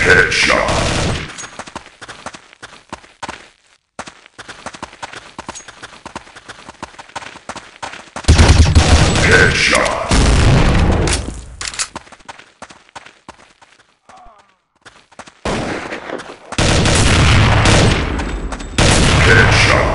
Headshot. Headshot.